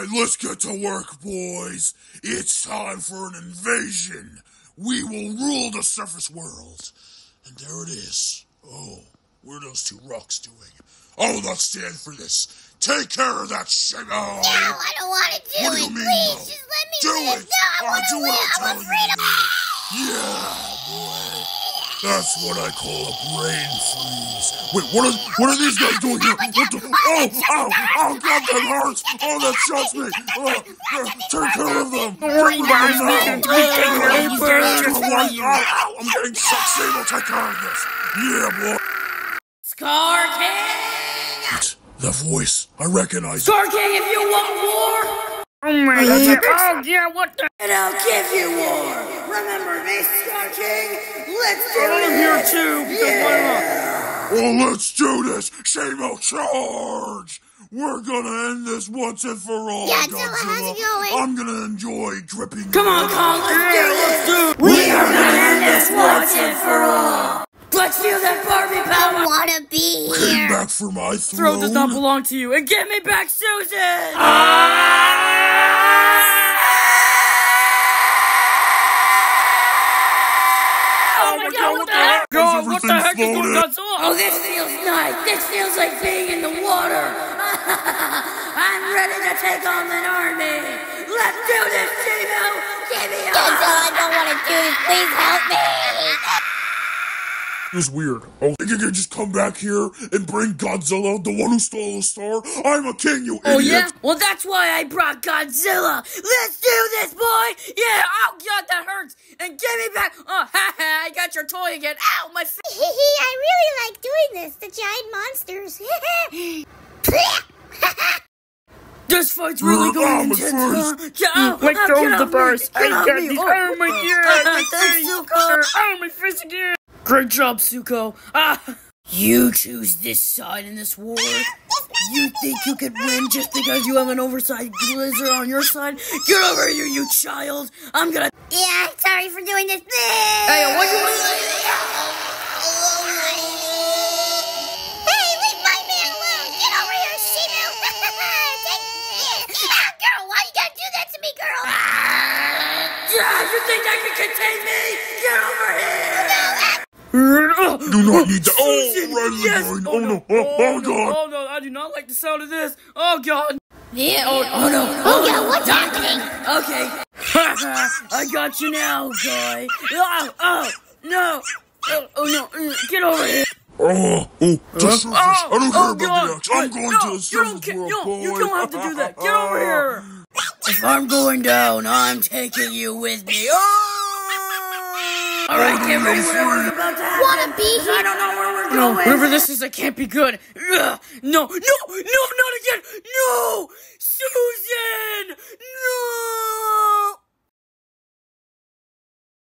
right, let's get to work, boys. It's time for an invasion. We will rule the surface world. And there it is. Oh, what are those two rocks doing? Oh, they'll stand for this. Take care of that shit. Oh. No, I don't want to do What do it. you mean, Please, no? just let me Do it. No, I want do to what. I'm I telling you do. Yeah, boy. That's what I call a brain freeze. Wait, what are what are these guys doing here? What the? Oh, oh, oh, God, that hurts. Oh, that shocks me. Oh, uh, take care of them. worry about Take me. them Take care of now. them. Just for I'm getting sick. Sable, take care of this. Yeah, boy. Skar King! That voice, I recognize it. Skar King, if you want war, Oh my god. Oh yeah, what the? and I'll give you war. Remember me, Skar King? Let's do I'm it! here too. Because why not? Oh, let's do this! Shamo charge! We're gonna end this once and for all, Yeah, Godzilla, how's it Godzilla. going? I'm gonna enjoy dripping. Come on, Kong, let's do it. We are gonna end this once and for all! Let's feel that Barbie I power! want to be here. Came back for my Throne throne. does not belong to you, and give me back Susan! Ah! Oh my god, what the heck? God, what the heck is going on? Oh, this feels nice. This feels like being in the water. I'm ready to take on an army. Let's do this, Timo. Give me Godzilla, I don't want to do this. Please help me. It was weird. Oh, you can just come back here and bring Godzilla, the one who stole the star. I'm a king, you Oh idiot. yeah? Well, that's why I brought Godzilla. Let's do this, boy. Yeah. Oh God, that hurts. And give me back. Oh, ha ha! I got your toy again. Ow, my. F- I really like doing this. The giant monsters. this fight's really Oh, going my intense. first. Huh? Get out. Let oh, go of the bars. Get I off got me. these. Oh, Oh my god. my Thanks, face. Suko. Oh, my face again. Great job, Suko. Ah, you choose this side in this war. You think you could win just because you have an oversized blizzard on your side? Get over here, you child! I'm gonna. yeah, sorry for doing this. Hey, what you Hey, leave my man alone. Get over here, Shimu. Take- Ah, girl, why you gotta do that to me, girl? Yeah, you think that can contain me? Get over here! Do not need to. Oh, Susan, right the yes. brain. Oh, Oh, no. no. Oh, oh, no. God. Oh no, I do not like the sound of this. Oh god. Yeah. Oh, oh no. Oh, yeah, what's happening? Okay. I got you now, boy. Oh, oh, no. Oh, oh no. Mm, Get over here. Oh, oh, the surface. I don't care oh, about God. the X. I'm going no, to the you surface don't, ca- world, no, boy. you don't have to do that. Get over here. If I'm going down, I'm taking you with me. Oh! All right. Whatever's about to happen. Wanna be I don't know where we're going. No, going. whatever this is, it can't be good. Ugh, no, no, no, not again. No,